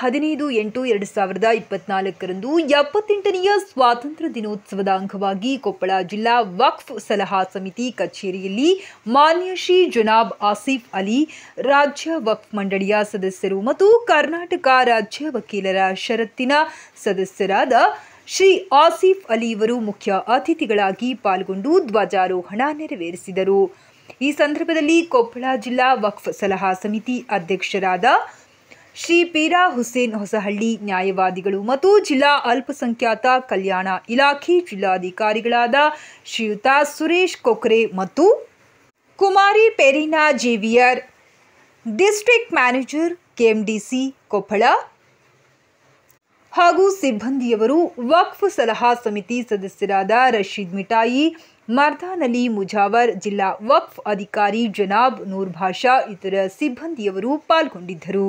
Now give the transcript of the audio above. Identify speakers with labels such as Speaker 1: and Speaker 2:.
Speaker 1: ಹದಿನೈದು ಎಂಟು ಎರಡು ಸಾವಿರದ ಇಪ್ಪತ್ನಾಲ್ಕರಂದು ಎಪ್ಪತ್ತೆಂಟನೆಯ ಸ್ವಾತಂತ್ರ್ಯ ದಿನೋತ್ಸವದ ಅಂಗವಾಗಿ ಕೊಪ್ಪಳ ಜಿಲ್ಲಾ ವಕ್ಫ್ ಸಲಹಾ ಸಮಿತಿ ಕಚೇರಿಯಲ್ಲಿ ಮಾನ್ಯ ಶ್ರೀ ಜನಾಬ್ ಆಸಿಫ್ ಅಲಿ, ರಾಜ್ಯ ವಕ್ಫ್ ಮಂಡಳಿಯ ಸದಸ್ಯರು ಮತ್ತು ಕರ್ನಾಟಕ ರಾಜ್ಯ ವಕೀಲರ ಷರತ್ತಿನ ಸದಸ್ಯರಾದ ಶ್ರೀ ಆಸಿಫ್ ಅಲಿ ಇವರು ಮುಖ್ಯ ಅತಿಥಿಗಳಾಗಿ ಪಾಲ್ಗೊಂಡು ಧ್ವಜಾರೋಹಣ ನೆರವೇರಿಸಿದರು. ಈ ಸಂದರ್ಭದಲ್ಲಿ ಕೊಪ್ಪಳ ಜಿಲ್ಲಾ ವಕ್ಫ್ ಸಲಹಾ ಸಮಿತಿ ಅಧ್ಯಕ್ಷರಾದ ಶ್ರೀ ಪೀರಾ ಹುಸೇನ್ ಹೊಸಹಳ್ಳಿ ನ್ಯಾಯವಾದಿಗಳು ಮತ್ತು ಜಿಲ್ಲಾ ಅಲ್ಪಸಂಖ್ಯಾತ ಕಲ್ಯಾಣ ಇಲಾಖೆ ಜಿಲ್ಲಾಧಿಕಾರಿಗಳಾದ ಶ್ರೀಯುತ ಸುರೇಶ್ ಕೊಕ್ರೆ ಮತ್ತು ಕುಮಾರಿ Perina Xavier, district manager KMDC Koppal ಹಾಗೂ ಸಿಬ್ಬಂದಿಯವರು ವಕ್ಫ್ ಸಲಹಾ ಸಮಿತಿ ಸದಸ್ಯರಾದ ರಶೀದ್ ಮಿಠಾಯಿ ಮರ್ದಾನ್ ಮುಜಾವರ್, ಜಿಲ್ಲಾ ವಕ್ಫ್ ಅಧಿಕಾರಿ ಜನಾಬ್ ನೂರ್ ಭಾಷಾ ಇತರ ಸಿಬ್ಬಂದಿಯವರು ಪಾಲ್ಗೊಂಡಿದ್ದರು.